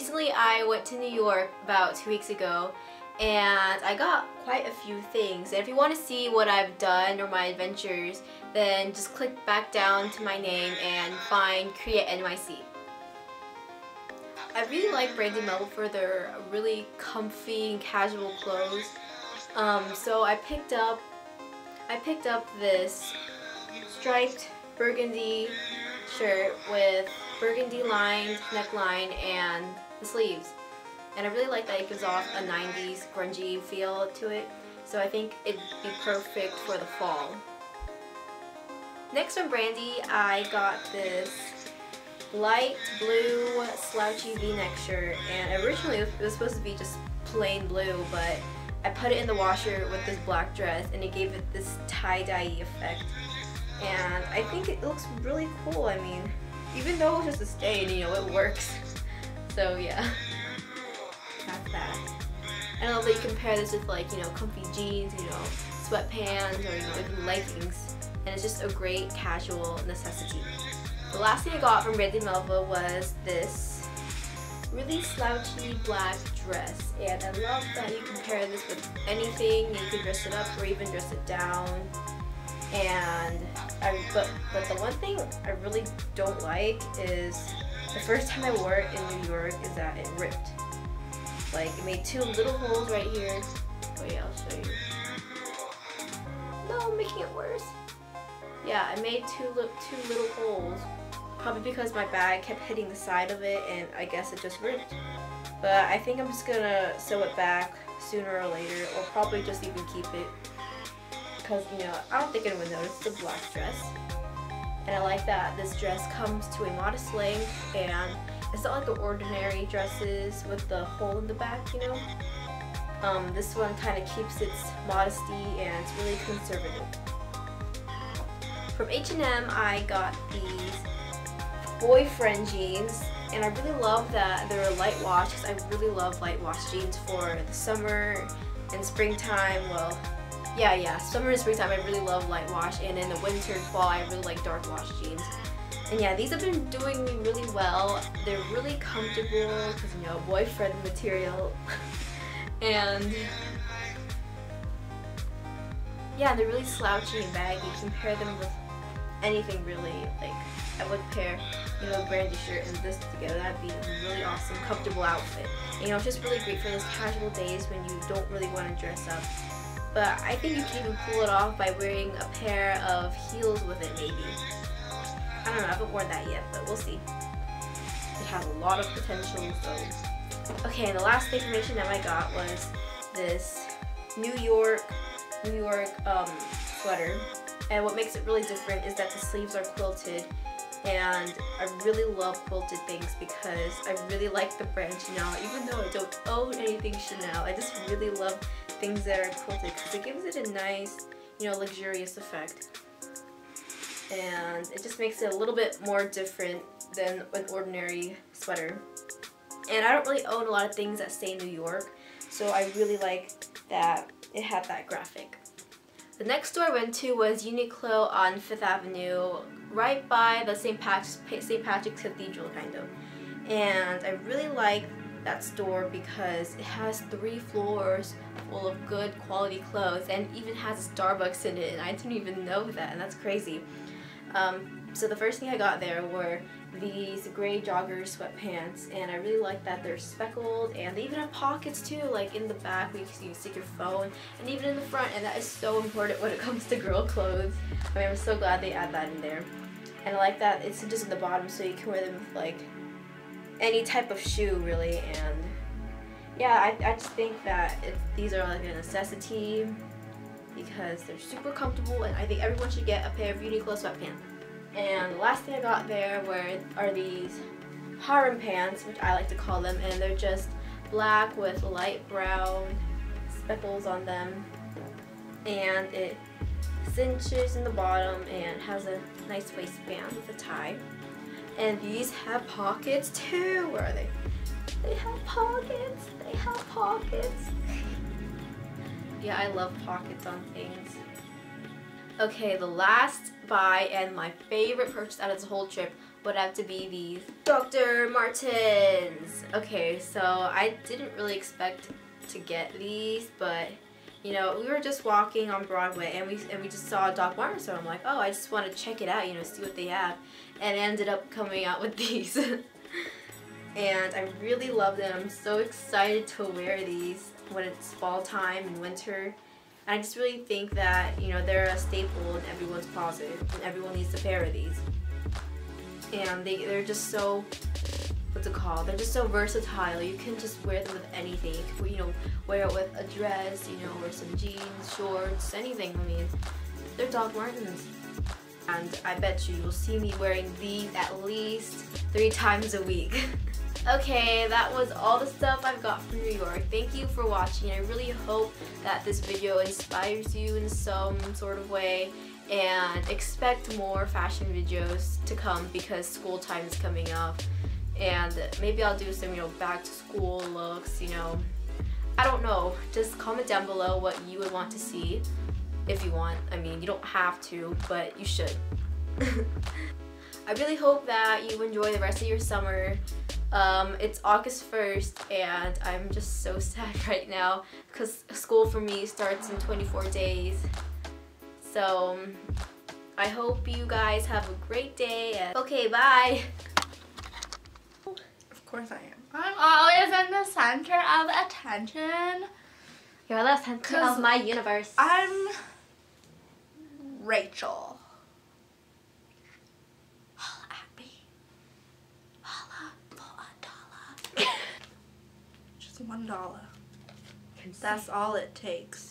recently I went to New York about two weeks ago and I got quite a few things. And if you want to see what I've done or my adventures, then just click back down to my name and find Create NYC. I really like Brandy Melville for their really comfy and casual clothes. Um, so I picked up I picked up this striped burgundy shirt with burgundy lined neckline and the sleeves. And I really like that it gives off a 90s grungy feel to it. So I think it'd be perfect for the fall. Next from Brandy, I got this light blue slouchy v-neck shirt. And originally it was supposed to be just plain blue, but I put it in the washer with this black dress and it gave it this tie-dye effect. And I think it looks really cool. I mean, even though it's just a stain, you know, it works. So yeah, that's that. I love that you compare this with like, you know, comfy jeans, you know, sweatpants, or you know, even leggings. And it's just a great casual necessity. The last thing I got from Brandy Melville was this really slouchy black dress. And I love that you can pair this with anything. You can dress it up or even dress it down. And I, but, but the one thing I really don't like is the first time I wore it in New York is that it ripped. Like it made two little holes right here. Oh, Wait, I'll show you. No, I'm making it worse. Yeah, I made two, two little holes. Probably because my bag kept hitting the side of it and I guess it just ripped. But I think I'm just gonna sew it back sooner or later or probably just even keep it. Because, you know, I don't think anyone noticed the black dress. And I like that this dress comes to a modest length and it's not like the ordinary dresses with the hole in the back, you know? Um, this one kind of keeps its modesty and it's really conservative. From H&M I got these boyfriend jeans and I really love that they're light wash because I really love light wash jeans for the summer and springtime. Well, yeah, yeah, summer and springtime I really love light wash and in the winter fall I really like dark wash jeans. And yeah, these have been doing me really well. They're really comfortable because, you know, boyfriend material. and yeah, they're really slouchy and baggy. Compare them with anything really. Like, I would pair, you know, a brandy shirt and this together. That'd be a really awesome, comfortable outfit. And, you know, it's just really great for those casual days when you don't really want to dress up but I think you can even pull it off by wearing a pair of heels with it maybe. I don't know, I haven't worn that yet, but we'll see. It has a lot of potential, so. Okay, and the last information that I got was this New York, New York um, sweater. And what makes it really different is that the sleeves are quilted and I really love quilted things because I really like the brand Chanel even though I don't own anything Chanel I just really love things that are quilted because it gives it a nice, you know, luxurious effect. And it just makes it a little bit more different than an ordinary sweater. And I don't really own a lot of things that say New York, so I really like that it had that graphic. The next store I went to was Uniqlo on Fifth Avenue, right by the St. Patrick's, St. Patrick's Cathedral, kind of. And I really like that store because it has three floors full of good quality clothes and even has a Starbucks in it and I didn't even know that and that's crazy. Um, so the first thing I got there were these gray jogger sweatpants and I really like that they're speckled and they even have pockets too like in the back where you can stick your phone and even in the front and that is so important when it comes to girl clothes. I mean I'm so glad they add that in there. And I like that it's just in the bottom so you can wear them with like any type of shoe really and yeah I, I just think that these are like a necessity because they're super comfortable and I think everyone should get a pair of Uniqlo sweatpants. And the last thing I got there were are these harem pants, which I like to call them, and they're just black with light brown speckles on them. And it cinches in the bottom and has a nice waistband with a tie. And these have pockets too. Where are they? They have pockets. They have pockets. yeah, I love pockets on things. Okay, the last buy and my favorite purchase out of this whole trip would have to be these Dr. Martens. Okay, so I didn't really expect to get these, but you know, we were just walking on Broadway and we and we just saw Doc Martens, so I'm like, oh, I just want to check it out, you know, see what they have, and ended up coming out with these. and I really love them. I'm so excited to wear these when it's fall time and winter. And I just really think that, you know, they're a staple in everyone's closet and everyone needs a pair of these. And they, they're just so, what's it called? They're just so versatile. You can just wear them with anything. You can, you know, wear it with a dress, you know, or some jeans, shorts, anything. I mean, they're Doc Martens. And I bet you you'll see me wearing these at least three times a week. Okay, that was all the stuff I've got from New York. Thank you for watching. I really hope that this video inspires you in some sort of way and expect more fashion videos to come because school time is coming up and maybe I'll do some, you know, back to school looks, you know. I don't know. Just comment down below what you would want to see if you want. I mean, you don't have to, but you should. I really hope that you enjoy the rest of your summer. Um, it's August 1st and I'm just so sad right now because school for me starts in 24 days. So I hope you guys have a great day. okay, bye. Of course I am. I'm always in the center of attention. You're the center of my universe. I'm Rachel. One dollar. That's all it takes.